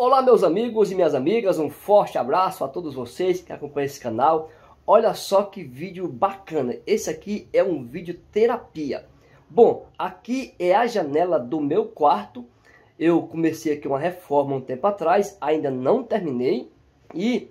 Olá meus amigos e minhas amigas, um forte abraço a todos vocês que acompanham esse canal. Olha só que vídeo bacana, esse aqui é um vídeo terapia. Bom, aqui é a janela do meu quarto. Eu comecei aqui uma reforma um tempo atrás, ainda não terminei. E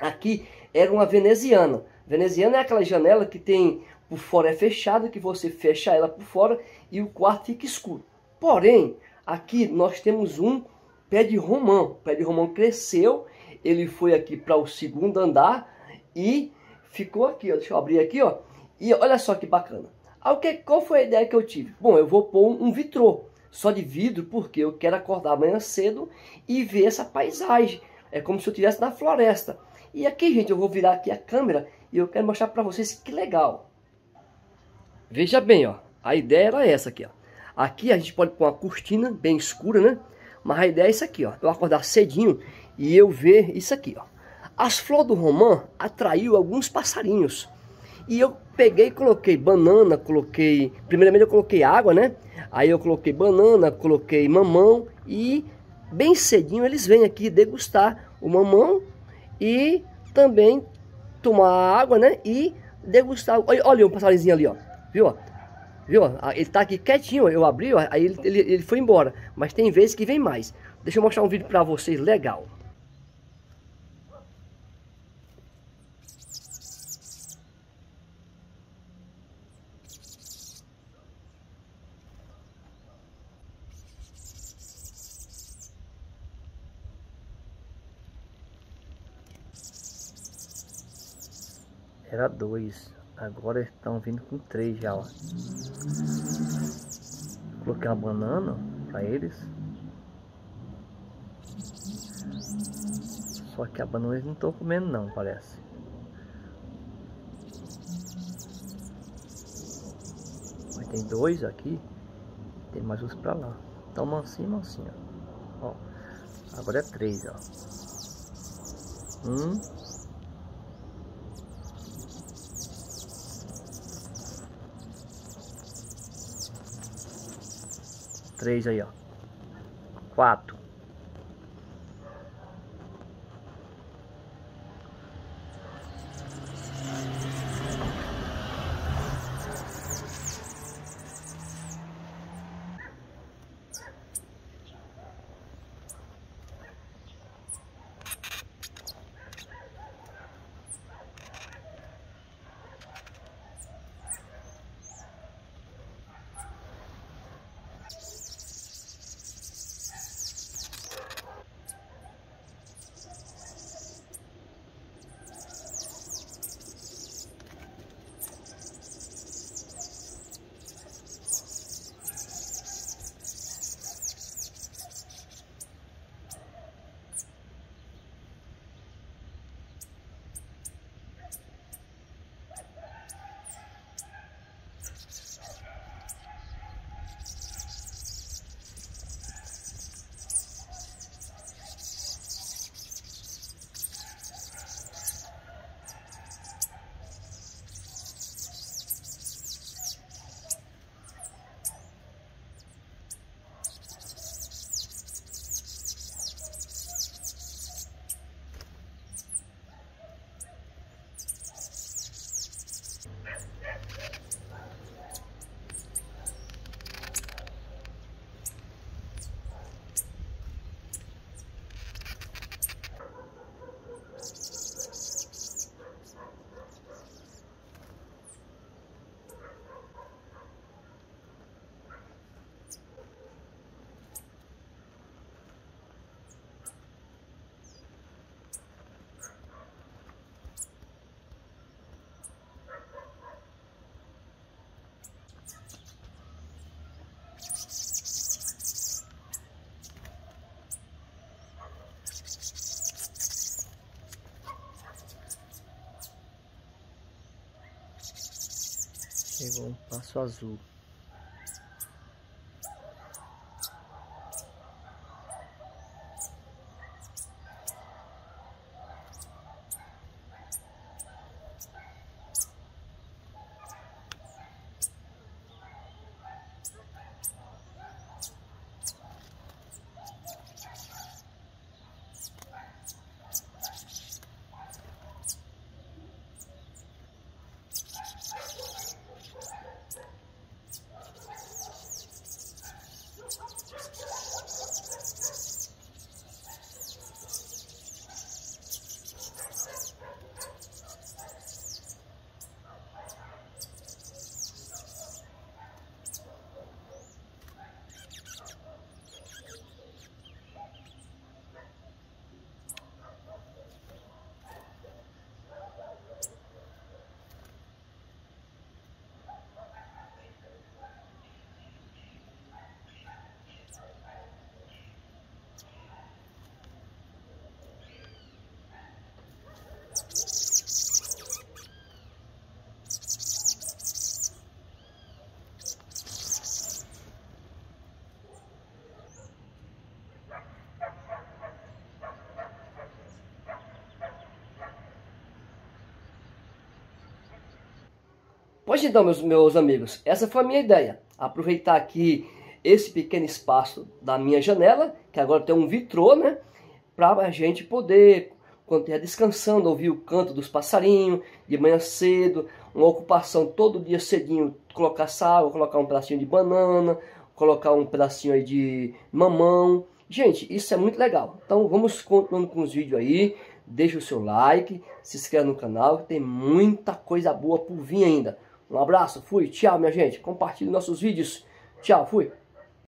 aqui era uma veneziana. Veneziana é aquela janela que tem por fora é fechada, que você fecha ela por fora e o quarto fica escuro. Porém, aqui nós temos um pé de romão. O pé de romão cresceu, ele foi aqui para o segundo andar e ficou aqui, ó. Deixa eu abrir aqui, ó. E olha só que bacana. Ah, que, qual foi a ideia que eu tive? Bom, eu vou pôr um vitrô, só de vidro, porque eu quero acordar amanhã cedo e ver essa paisagem. É como se eu estivesse na floresta. E aqui, gente, eu vou virar aqui a câmera e eu quero mostrar para vocês que legal. Veja bem, ó. A ideia era essa aqui, ó. Aqui a gente pode pôr uma cortina bem escura, né? Mas a ideia é isso aqui, ó. Eu acordar cedinho e eu ver isso aqui, ó. As flores do romã atraiu alguns passarinhos. E eu peguei coloquei banana, coloquei... Primeiramente eu coloquei água, né? Aí eu coloquei banana, coloquei mamão e bem cedinho eles vêm aqui degustar o mamão e também tomar água, né? E degustar... Olha, olha passarinho ali, ó. Viu? Viu? Ah, ele tá aqui quietinho, eu abri, aí ele, ele, ele foi embora. Mas tem vezes que vem mais. Deixa eu mostrar um vídeo pra vocês legal. Era dois. Agora estão vindo com três já, ó. Coloquei uma banana para eles. Só que a banana eles não estão comendo não, parece. Mas tem dois aqui. Tem mais uns para lá. Tão mansinho, mansinho. Ó. Agora é três, ó. Um. Três aí, ó. Quatro. Chegou um passo azul. Pois então, meus, meus amigos, essa foi a minha ideia. Aproveitar aqui esse pequeno espaço da minha janela, que agora tem um vitrô, né? Para a gente poder, quando estiver descansando, ouvir o canto dos passarinhos, de manhã cedo, uma ocupação todo dia cedinho, colocar sal, colocar um pedacinho de banana, colocar um pedacinho aí de mamão. Gente, isso é muito legal. Então vamos continuando com os vídeos aí. Deixa o seu like, se inscreve no canal, tem muita coisa boa por vir ainda. Um abraço, fui, tchau minha gente. Compartilhe nossos vídeos. Tchau, fui.